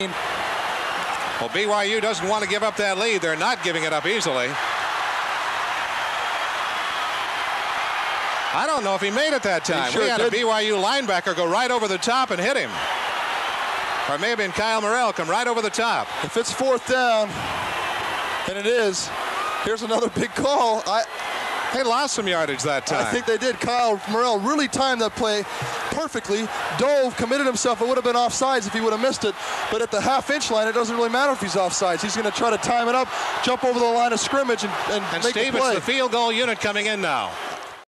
Well, BYU doesn't want to give up that lead. They're not giving it up easily. I don't know if he made it that time. sure we had did. a BYU linebacker go right over the top and hit him. Or it may have been Kyle Morrell come right over the top. If it's fourth down, and it is, here's another big call. I, They lost some yardage that time. I think they did. Kyle Morrell really timed that play perfectly. Dove committed himself. It would have been offsides if he would have missed it. But at the half inch line, it doesn't really matter if he's offsides. He's going to try to time it up, jump over the line of scrimmage, and, and, and make Steve, the play. the field goal unit coming in now.